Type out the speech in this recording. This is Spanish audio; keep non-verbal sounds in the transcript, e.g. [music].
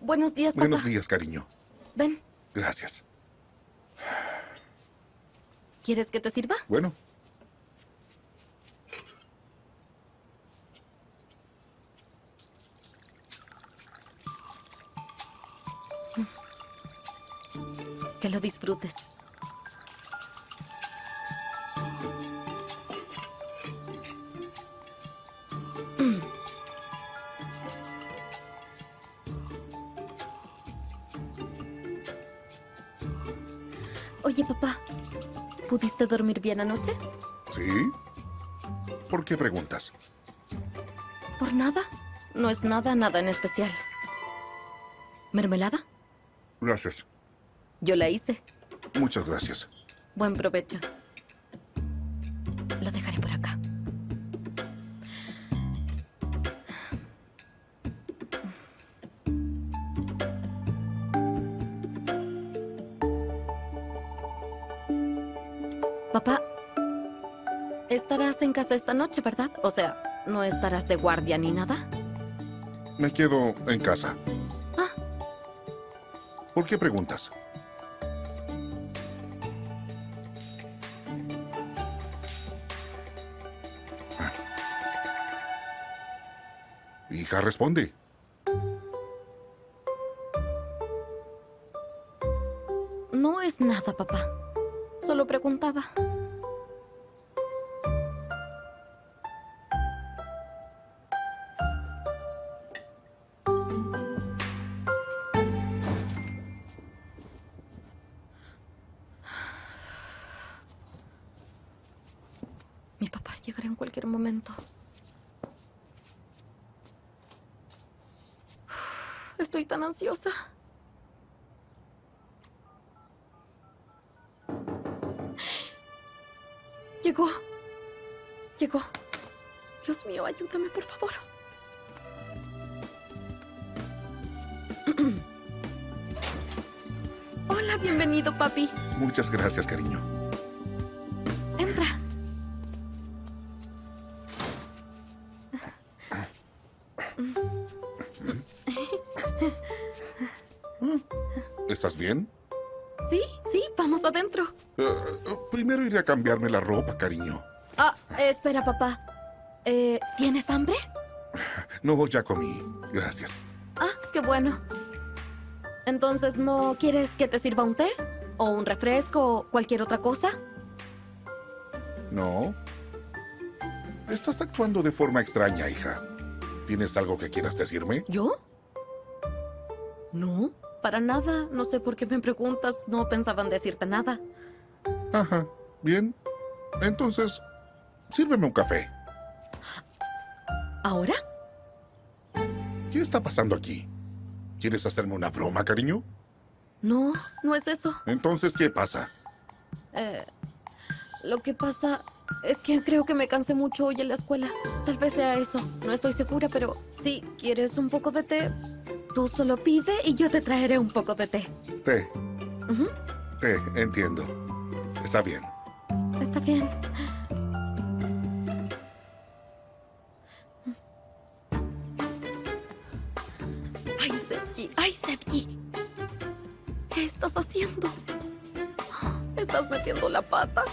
Buenos días, papá. Buenos días, cariño. Ven, Gracias. ¿quieres que te sirva? Bueno, Que lo disfrutes. Oye, papá, ¿pudiste dormir bien anoche? ¿sí? ¿Por qué preguntas? Por nada. No es nada, nada en especial. ¿Mermelada? Gracias. Yo la hice. Muchas gracias. Buen provecho. Papá, estarás en casa esta noche, ¿verdad? O sea, no estarás de guardia ni nada. Me quedo en casa. Ah. ¿Por qué preguntas? Hija, responde. No es nada, papá. Solo preguntaba. Mi papá llegará en cualquier momento. Estoy tan ansiosa. Llegó. Llegó. Dios mío, ayúdame, por favor. [clears throat] Hola, bienvenido, papi. Muchas gracias, cariño. Entra. ¿Estás bien? Sí, sí, vamos adentro. Eh, primero iré a cambiarme la ropa, cariño. Ah, espera, papá. Eh, ¿Tienes hambre? No, ya comí. Gracias. Ah, qué bueno. Entonces, ¿no quieres que te sirva un té? ¿O un refresco o cualquier otra cosa? No. Estás actuando de forma extraña, hija. ¿Tienes algo que quieras decirme? ¿Yo? No, para nada. No sé por qué me preguntas. No pensaba en decirte nada. Ajá. Bien. Entonces, sírveme un café. ¿Ahora? ¿Qué está pasando aquí? ¿Quieres hacerme una broma, cariño? No, no es eso. Entonces, ¿qué pasa? Eh, lo que pasa es que creo que me cansé mucho hoy en la escuela. Tal vez sea eso. No estoy segura, pero si quieres un poco de té, tú solo pide y yo te traeré un poco de té. Té. Ujú, Té, entiendo. Está bien. Está bien. ¡Ay, Sepki! ¡Ay, Sepki! ¿Qué estás haciendo? ¿Estás metiendo la pata?